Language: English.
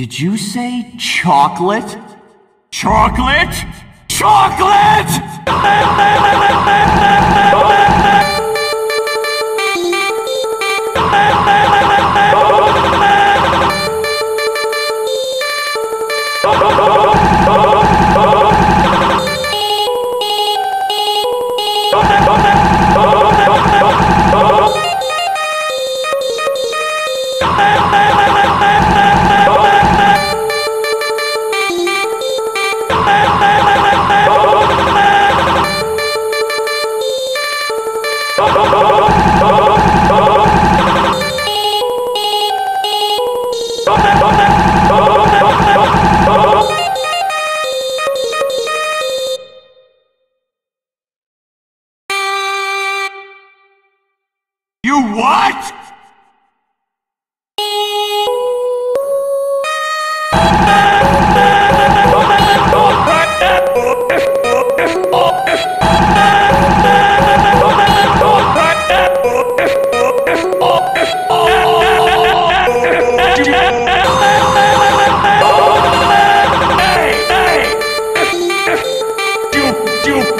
Did you say chocolate? Chocolate? Chocolate! You what? Bye.